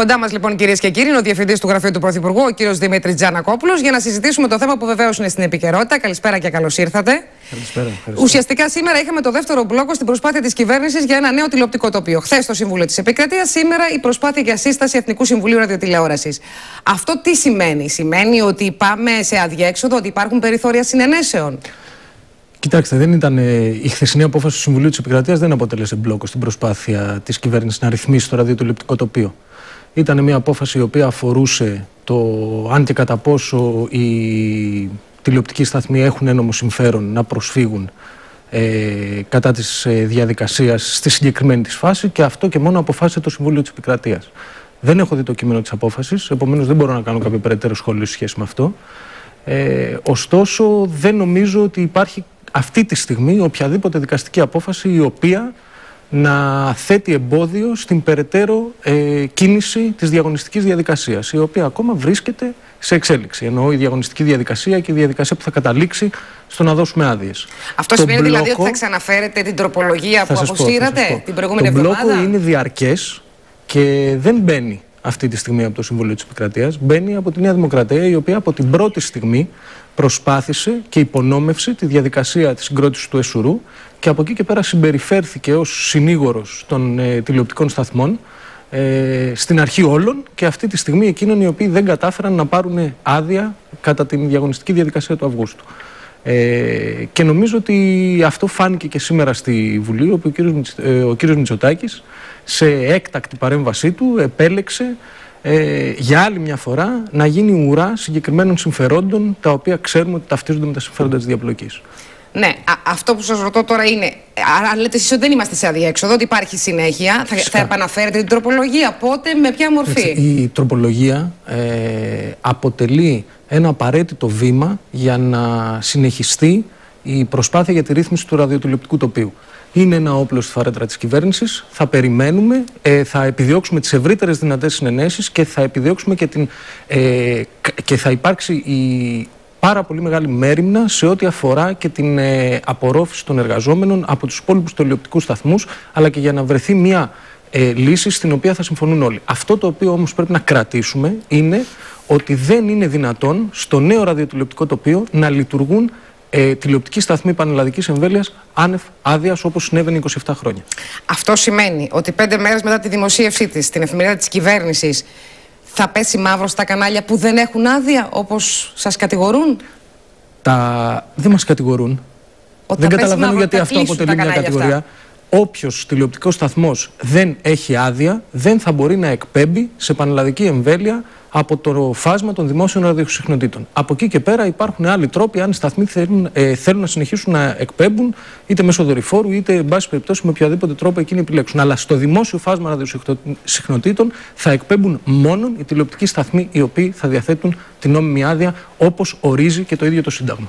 Κοντά μας λοιπόν κυρίες και κύριοι είναι ο Διευθυντής του Γραφείου του Πρωθυπουργού, ο κύριος Δημήτρης Τζανακόπουλος, για να συζητήσουμε το θέμα που βεβαίως είναι στην επικαιρότητα. Καλησπέρα και καλώς ήρθατε. Καλησπέρα. Ευχαριστώ. Ουσιαστικά σήμερα είχαμε το δεύτερο μπλόκο στην προσπάθεια της κυβέρνησης για ένα νέο τηλεοπτικό τοπίο. Χθες το Συμβούλιο της Επικρατείας, σήμερα η προσπάθεια για σύσταση Εθνικού Συμβουλίου Ραδιοτηλεόρασης. Αυτό τι σημαίνει, Σημαίνει ότι πάμε σε αδιέξοδο, ότι υπάρχουν περιθώρια συνενέσεων; Κοιτάξτε, δεν ήταν, ε, η χθεσινή απόφαση του Συμβουλίου της Επικρατείας δεν αποτέλεσε μπλόκο στην προσπάθεια της κυβέρνησης να ρυθμίσει το ραδιοτηλεοπτικό τοπίο. Ήταν μια απόφαση η οποία αφορούσε το αν και κατά πόσο οι τηλεοπτικοί σταθμοί έχουν ένομο συμφέρον να προσφύγουν ε, κατά της ε, διαδικασίας στη συγκεκριμένη της φάση και αυτό και μόνο αποφάσισε το Συμβούλιο της Επικρατείας. Δεν έχω δει το κείμενο της απόφασης, επομένως δεν μπορώ να κάνω κάποιο περαιτέρω σχόλιο σε σχέση με αυτό. Ε, ωστόσο, δεν νομίζω ότι υπάρχει αυτή τη στιγμή οποιαδήποτε δικαστική απόφαση η οποία να θέτει εμπόδιο στην περαιτέρω ε, κίνηση της διαγωνιστικής διαδικασίας, η οποία ακόμα βρίσκεται σε εξέλιξη. Εννοώ η διαγωνιστική διαδικασία και η διαδικασία που θα καταλήξει στο να δώσουμε άδειες. Αυτό το σημαίνει δηλαδή ότι θα ξαναφέρετε την τροπολογία που αποσύρατε την προηγούμενη το εβδομάδα; Το μπλόκο είναι διαρκές και δεν μπαίνει αυτή τη στιγμή από το Συμβούλιο της Επικρατείας, μπαίνει από τη Νέα Δημοκρατία, η οποία από την πρώτη στιγμή προσπάθησε και υπονόμευσε τη διαδικασία της συγκρότησης του ΕΣΟΡΟΥ και από εκεί και πέρα συμπεριφέρθηκε ως συνήγορος των ε, τηλεοπτικών σταθμών ε, στην αρχή όλων και αυτή τη στιγμή εκείνων οι οποίοι δεν κατάφεραν να πάρουν άδεια κατά την διαγωνιστική διαδικασία του Αυγούστου. Ε, και νομίζω ότι αυτό φάνηκε και σήμερα στη Βουλή, όπου ο κύριος, ε, ο κύριος Μητσοτάκης σε έκτακτη παρέμβασή του επέλεξε ε, για άλλη μια φορά να γίνει ουρά συγκεκριμένων συμφερόντων τα οποία ξέρουμε ότι ταυτίζονται με τα συμφέροντα της διαπλοκής. Ναι, αυτό που σας ρωτώ τώρα είναι, αν λέτε εσείς ότι δεν είμαστε σε αδιέξοδο, ότι υπάρχει συνέχεια, θα, θα επαναφέρετε την τροπολογία, πότε, με ποια μορφή; η τροπολογία ε, αποτελεί ένα απαραίτητο βήμα για να συνεχιστεί η προσπάθεια για τη ρύθμιση του ραδιοτηλεοπτικού τοπίου. Είναι ένα όπλο στη φαρέτρα της κυβέρνησης. Θα περιμένουμε, ε, θα επιδιώξουμε τις ευρύτερες δυνατές συνενέσεις και θα επιδιώξουμε και, την, ε, και θα υπάρξει η πάρα πολύ μεγάλη μέρημνα σε ό,τι αφορά και την ε, απορρόφηση των εργαζόμενων από τους υπόλοιπους τηλεοπτικούς σταθμούς, αλλά και για να βρεθεί μια ε, λύση στην οποία θα συμφωνούν όλοι. Αυτό το οποίο όμως πρέπει να κρατήσουμε είναι ότι δεν είναι δυνατόν στο νέο ραδιοτηλεοπτικό τοπίο να λειτουργούν ε, τηλεοπτική σταθμή πανελλαδικής εμβέλειας άνευ άδειας όπως συνέβαινε 27 χρόνια. Αυτό σημαίνει ότι πέντε μέρες μετά τη δημοσίευσή της στην εφημερίδα της κυβέρνησης θα πέσει μαύρο στα κανάλια που δεν έχουν άδεια όπως σας κατηγορούν; Τα... Δεν μας κατηγορούν. δεν καταλαβαίνω γιατί αυτό αποτελεί μια κατηγορία. Όποιος τηλεοπτικός σταθμός δεν έχει άδεια, δεν θα μπορεί να εκπέμπει σε πανελλαδική εμβέλεια από το φάσμα των δημόσιων ραδιοσυχνοτήτων. Από εκεί και πέρα υπάρχουν άλλοι τρόποι αν οι σταθμοί θέλουν, ε, θέλουν να συνεχίσουν να εκπέμπουν είτε μέσω δορυφόρου είτε εν πάση περιπτώσει με οποιαδήποτε τρόπο εκείνοι επιλέξουν. Αλλά στο δημόσιο φάσμα ραδιοσυχνοτήτων θα εκπέμπουν μόνο οι τηλεοπτικοί σταθμοί οι οποίοι θα διαθέτουν την νόμιμη άδεια όπως ορίζει και το ίδιο το Σύνταγμα.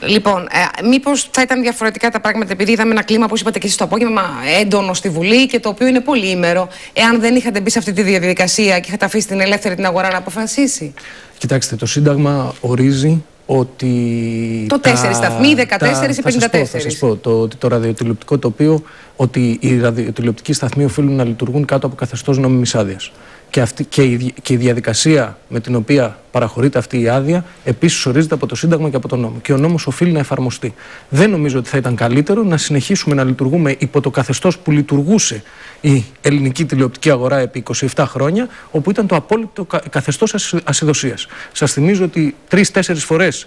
Λοιπόν, ε, μήπως θα ήταν διαφορετικά τα πράγματα επειδή είδαμε ένα κλίμα, όπως είπατε και εσείς το απόγευμα, έντονο στη Βουλή και το οποίο είναι πολύ ήμερο, εάν δεν είχατε μπει σε αυτή τη διαδικασία και είχατε αφήσει την ελεύθερη την αγορά να αποφασίσει. Κοιτάξτε, το Σύνταγμα ορίζει ότι. Το 4 σταθμοί, 14 ή 54. Θα σας πω, το, ότι το ραδιοτηλεοπτικό τοπίο, ότι οι ραδιοτηλεοπτικοί σταθμοί οφείλουν να λειτουργούν κάτω από καθεστώς νόμιμης άδειας και, αυτή, και, η, και η διαδικασία με την οποία παραχωρείται αυτή η άδεια επίσης ορίζεται από το Σύνταγμα και από τον νόμο. Και ο νόμος οφείλει να εφαρμοστεί. Δεν νομίζω ότι θα ήταν καλύτερο να συνεχίσουμε να λειτουργούμε υπό το καθεστώς που λειτουργούσε η ελληνική τηλεοπτική αγορά επί 27 χρόνια, όπου ήταν το απόλυτο καθεστώς ασυδοσίας. Σας θυμίζω ότι τρει-τέσσερι φορές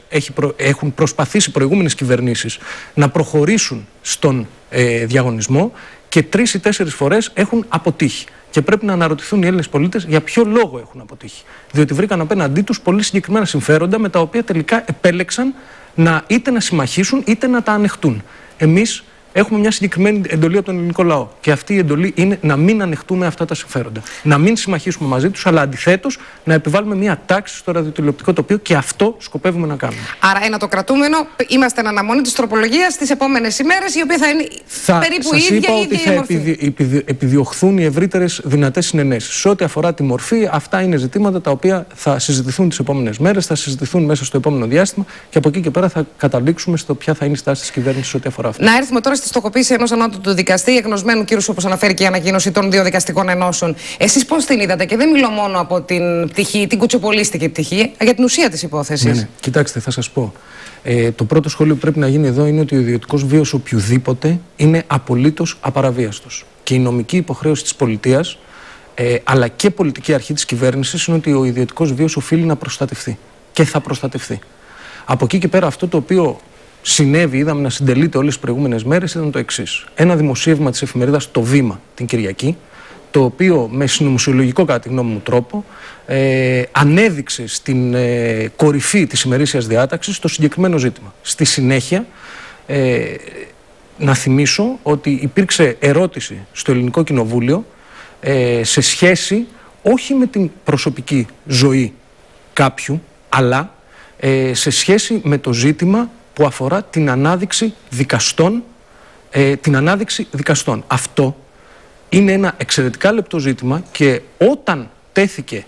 έχουν προσπαθήσει προηγούμενες κυβερνήσεις να προχωρήσουν στον ε, διαγωνισμό και τρεις ή τέσσερις φορές έχουν αποτύχει. Και πρέπει να αναρωτηθούν οι Έλληνες πολίτες για ποιο λόγο έχουν αποτύχει. Διότι βρήκαν απέναντί τους πολύ συγκεκριμένα συμφέροντα με τα οποία τελικά επέλεξαν να είτε να συμμαχήσουν είτε να τα ανεχτούν. Εμείς έχουμε μια συγκεκριμένη εντολή από τον ελληνικό λαό. Και αυτή η εντολή είναι να μην ανεχτούμε αυτά τα συμφέροντα. Να μην συμμαχίσουμε μαζί τους, αλλά αντιθέτως να επιβάλλουμε μια τάξη στο ραδιοτηλεοπτικό τοπίο και αυτό σκοπεύουμε να κάνουμε. Άρα, ένα το κρατούμενο, είμαστε εν αναμονή της τροπολογίας τις επόμενες ημέρες, η οποία θα είναι θα, περίπου σας ίδια είπα ή ότι θα επιδι, επιδιωχθούν οι ευρύτερες δυνατές συνενέσεις. Σε ό,τι αφορά τη μορφή, αυτά είναι ζητήματα τα οποία θα συζητηθούν τις επόμενες μέρες, θα συζητηθούν μέσα στο επόμενο διάστημα και από εκεί και πέρα θα καταλήξουμε στο ποια θα είναι η στάση της κυβέρνησης ό,τι αφορά αυτό. Να έρθουμε τώρα τη στοχοποίηση ενός ανώτατου δικαστή, εγνωσμένου κύρους, όπως αναφέρει και η ανακοίνωση των δύο δικαστικών ενώσεων. Εσείς πώς την είδατε, και δεν μιλώ μόνο από την πτυχή, την κουτσοπολίστικη πτυχή, για την ουσία της υπόθεσης. Ναι, ναι. Κοιτάξτε, θα σας πω. Ε, το πρώτο σχόλιο που πρέπει να γίνει εδώ είναι ότι ο ιδιωτικός βίος οποιοδήποτε είναι απολύτως απαραβίαστος. Και η νομική υποχρέωση της πολιτείας, ε, αλλά και πολιτική αρχή της κυβέρνησης, είναι ότι ο ιδιωτικός βίος οφείλει να προστατευτεί. Και θα προστατευτεί. Από εκεί και πέρα, αυτό το οποίο συνέβη, είδαμε να συντελείται όλες τις προηγούμενες μέρες, ήταν το εξής. Ένα δημοσίευμα της εφημερίδας Το Βήμα την Κυριακή, το οποίο με συνωμοσιολογικό κατά τη γνώμη μου τρόπο ε, ανέδειξε στην ε, κορυφή της ημερήσιας διάταξης το συγκεκριμένο ζήτημα. Στη συνέχεια, ε, να θυμίσω ότι υπήρξε ερώτηση στο Ελληνικό Κοινοβούλιο ε, σε σχέση όχι με την προσωπική ζωή κάποιου, αλλά ε, σε σχέση με το ζήτημα που αφορά την ανάδειξη δικαστών, ε, την ανάδειξη δικαστών. Αυτό είναι ένα εξαιρετικά λεπτό ζήτημα και όταν τέθηκε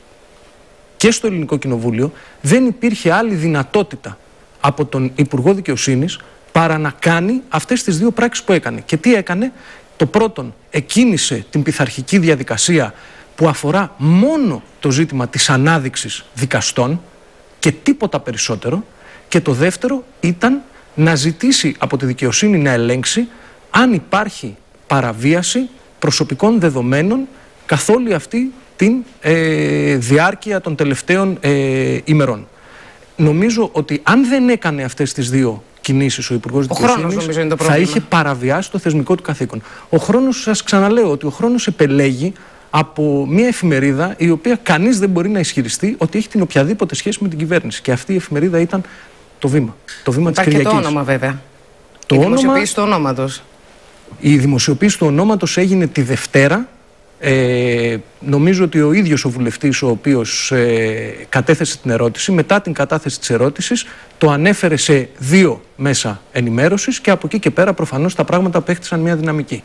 και στο Ελληνικό Κοινοβούλιο δεν υπήρχε άλλη δυνατότητα από τον Υπουργό Δικαιοσύνης παρά να κάνει αυτές τις δύο πράξεις που έκανε. Και τι έκανε, το πρώτον εκκίνησε την πειθαρχική διαδικασία που αφορά μόνο το ζήτημα της ανάδειξης δικαστών και τίποτα περισσότερο και το δεύτερο ήταν να ζητήσει από τη δικαιοσύνη να ελέγξει αν υπάρχει παραβίαση προσωπικών δεδομένων καθ' όλη αυτή την ε, διάρκεια των τελευταίων ε, ημερών. Νομίζω ότι αν δεν έκανε αυτές τις δύο κινήσεις ο Υπουργός ο Δικαιοσύνης θα είχε παραβιάσει το θεσμικό του καθήκον. Ο χρόνος, σας ξαναλέω, ότι ο χρόνος επελέγει από μια εφημερίδα η οποία κανείς δεν μπορεί να ισχυριστεί ότι έχει την οποιαδήποτε σχέση με την κυβέρνηση. Και αυτή η εφημερίδα ήταν το βήμα. Το βήμα της Κυριακής. και το όνομα βέβαια. Το η όνομα, δημοσιοποίηση του ονόματος. Η δημοσιοποίηση του ονόματος έγινε τη Δευτέρα. Ε, νομίζω ότι ο ίδιος ο βουλευτής ο οποίος ε, κατέθεσε την ερώτηση, μετά την κατάθεση της ερώτησης, το ανέφερε σε δύο μέσα ενημέρωσης και από εκεί και πέρα προφανώς τα πράγματα απέκτησαν μια δυναμική.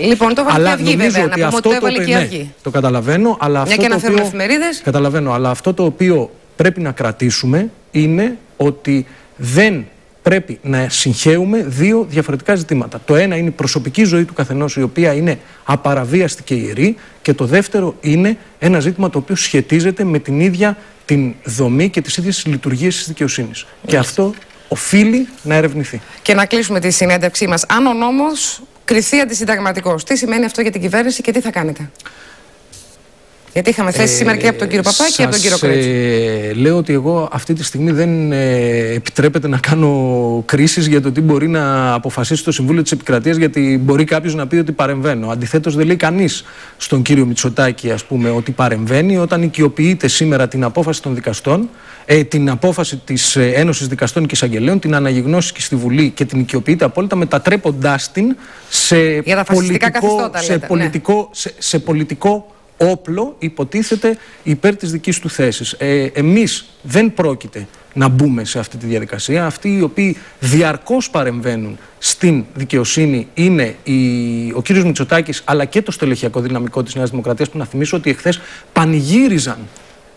Λοιπόν, το βάλει και αυγή βέβαια, να πούμε ότι το έβαλε και αυγή. Ναι, το καταλαβαίνω, αλλά αυτό και το οποίο, εφημερίδες. Καταλαβαίνω, αλλά αυτό το οποίο πρέπει να κρατήσουμε είναι ότι δεν πρέπει να συγχαίουμε δύο διαφορετικά ζητήματα. Το ένα είναι η προσωπική ζωή του καθενός, η οποία είναι απαραβίαστη και ιερή, και το δεύτερο είναι ένα ζήτημα το οποίο σχετίζεται με την ίδια την δομή και τις ίδιες λειτουργίες της δικαιοσύνης. Και αυτό οφείλει να ερευνηθεί. Και να κλείσουμε τη συνέντευξή μας. Αν ο νόμος κριθεί αντισυνταγματικός, τι σημαίνει αυτό για την κυβέρνηση και τι θα κάνετε; Γιατί είχαμε θέσει σήμερα και από τον κύριο Παπά και από τον κύριο Κρέτσι. Ε, λέω ότι εγώ αυτή τη στιγμή δεν ε, επιτρέπεται να κάνω κρίσεις για το τι μπορεί να αποφασίσει το Συμβούλιο της Επικρατείας, γιατί μπορεί κάποιος να πει ότι παρεμβαίνω. Αντιθέτως, δεν λέει κανείς στον κύριο Μητσοτάκη, ας πούμε, ότι παρεμβαίνει όταν οικειοποιείται σήμερα την απόφαση των δικαστών, ε, την απόφαση της ε, Ένωσης Δικαστών και Εισαγγελέων, την αναγυγνώσει και στη Βουλή και την οικειοποιείται απόλυτα, μετατρέποντάς την σε πολιτικό, σε, ναι. πολιτικό, σε, σε πολιτικό όπλο υποτίθεται υπέρ της δικής του θέσης. Ε, εμείς δεν πρόκειται να μπούμε σε αυτή τη διαδικασία. Αυτοί οι οποίοι διαρκώς παρεμβαίνουν στην δικαιοσύνη είναι η, ο κύριος Μητσοτάκης αλλά και το στελεχειακό δυναμικό της Νέας Δημοκρατίας που να θυμίσω ότι εχθές πανηγύριζαν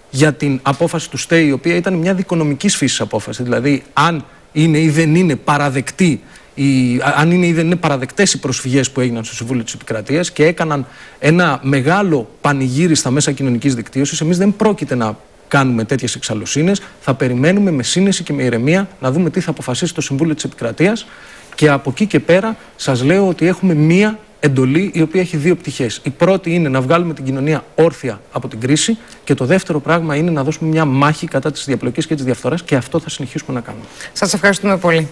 για την απόφαση του ΣΤΕΙ η οποία ήταν μια δικονομικής φύσης απόφαση. Δηλαδή αν είναι ή δεν είναι παραδεκτή οι, αν είναι ή δεν είναι παραδεκτές οι προσφυγές που έγιναν στο Συμβούλιο της Επικρατείας και έκαναν ένα μεγάλο πανηγύρι στα μέσα κοινωνικής δικτύωσης, εμείς δεν πρόκειται να κάνουμε τέτοιες εξαλωσίνες, θα περιμένουμε με σύνεση και με ηρεμία να δούμε τι θα αποφασίσει το Συμβούλιο της Επικρατείας και από εκεί και πέρα σας λέω ότι έχουμε μία εντολή η οποία έχει δύο πτυχές. Η πρώτη είναι να βγάλουμε την κοινωνία όρθια από την κρίση και το δεύτερο πράγμα είναι να δώσουμε μια μάχη κατά της διαπλοκής και της διαφθοράς και αυτό θα συνεχίσουμε να κάνουμε. Σας ευχαριστούμε πολύ.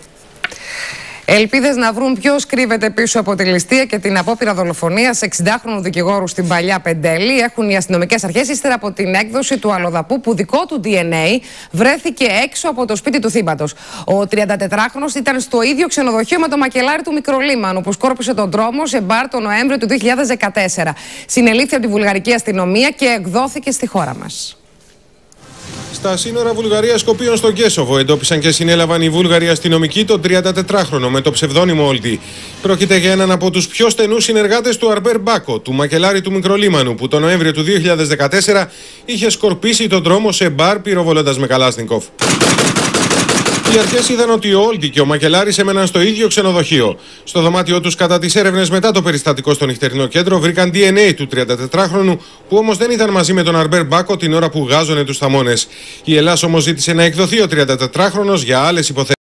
Ελπίδες να βρουν ποιος κρύβεται πίσω από τη ληστεία και την απόπειρα δολοφονίας 60χρονου δικηγόρου στην παλιά Πεντέλη έχουν οι αστυνομικές αρχές ύστερα από την έκδοση του αλλοδαπού που δικό του DNA βρέθηκε έξω από το σπίτι του θύματος. Ο 34χρονο ήταν στο ίδιο ξενοδοχείο με το μακελάρι του Μικρολίμαν, όπου σκόρπισε τον δρόμο σε μπαρ το Νοέμβριο του 2014. Συνελήφθη από τη βουλγαρική αστυνομία και εκδόθηκε στη χώρα μας. Στα σύνορα Βουλγαρία-Σκοπίων στο Κέσοβο εντόπισαν και συνέλαβαν οι Βούλγαροι αστυνομικοί τον 34χρονο με το ψευδόνυμο Όλτι. Πρόκειται για έναν από τους πιο στενούς συνεργάτες του Αρμπέρ Μπάκο, του μακελάρι του Μικρολίμανου, που το Νοέμβριο του 2014 είχε σκορπίσει τον δρόμο σε μπαρ πυροβολώντας με Καλάσνικοφ. Οι αρχέ είδαν ότι ο Όλτι και ο Μακελάρης έμεναν στο ίδιο ξενοδοχείο. Στο δωμάτιό τους, κατά τις έρευνες μετά το περιστατικό στο νυχτερινό κέντρο, βρήκαν DNA του 34χρονου, που όμως δεν ήταν μαζί με τον Αρμπέρ Μπάκο την ώρα που γάζωνε τους θαμώνες. Η Ελλάδα όμως ζήτησε να εκδοθεί ο 34χρονο για άλλες υποθέσεις.